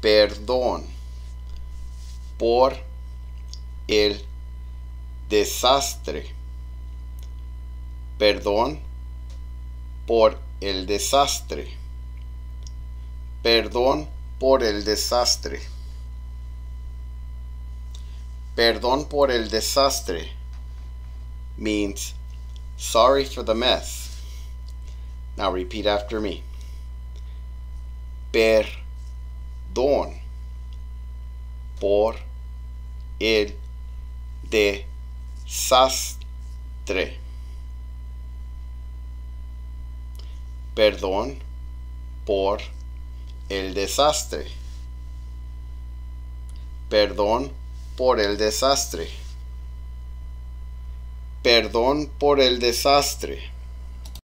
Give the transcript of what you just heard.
perdón por el desastre. Perdón por el desastre. Perdón por el desastre. Perdón por el desastre means sorry for the mess. Now repeat after me. Perdón por el desastre. Perdón por el desastre. Perdón por el desastre. Perdón por el desastre.